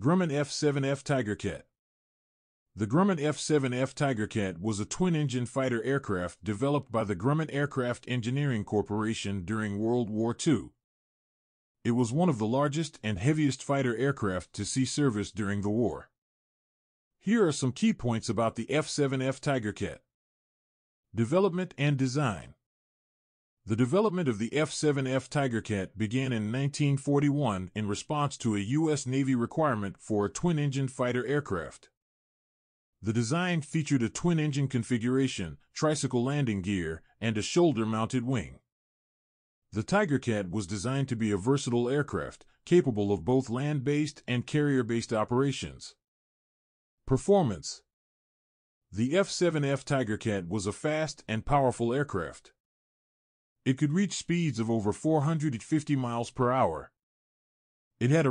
Grumman F-7F Tigercat The Grumman F-7F Tigercat was a twin-engine fighter aircraft developed by the Grumman Aircraft Engineering Corporation during World War II. It was one of the largest and heaviest fighter aircraft to see service during the war. Here are some key points about the F-7F Tigercat. Development and Design The development of the F-7F Tigercat began in 1941 in response to a U.S. Navy requirement for a twin-engine fighter aircraft. The design featured a twin-engine configuration, tricycle landing gear, and a shoulder-mounted wing. The Tigercat was designed to be a versatile aircraft, capable of both land-based and carrier-based operations. Performance The F-7F Tigercat was a fast and powerful aircraft. It could reach speeds of over 450 miles per hour. It had a